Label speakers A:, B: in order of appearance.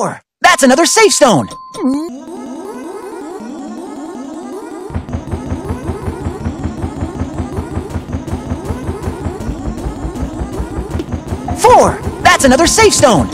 A: Four! That's another safe stone! Four! That's another safe stone!